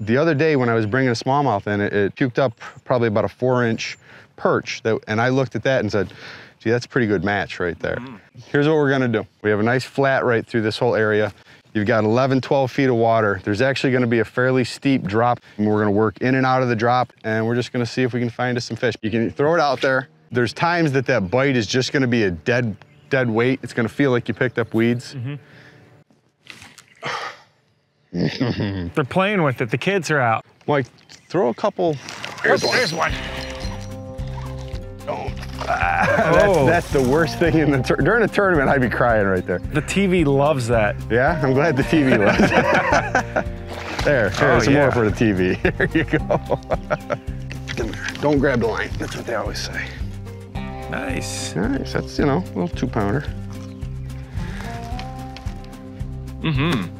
The other day when I was bringing a smallmouth in, it, it puked up probably about a four inch perch. That, and I looked at that and said, gee, that's a pretty good match right there. Mm. Here's what we're gonna do. We have a nice flat right through this whole area. You've got 11, 12 feet of water. There's actually gonna be a fairly steep drop. And we're gonna work in and out of the drop and we're just gonna see if we can find us some fish. You can throw it out there. There's times that that bite is just gonna be a dead, dead weight. It's gonna feel like you picked up weeds. Mm-hmm. They're playing with it. The kids are out. Like, throw a couple. Here's one. There's one. That's, Oh. that's the worst thing in the tur- during a tournament. I'd be crying right there. The TV loves that. Yeah, I'm glad the TV was. there, here's Oh, some yeah. more for the TV. Here you go. Come here. Don't grab the line. That's what they always say. Nice. Nice. That's you know a little two pounder. Mm-hmm.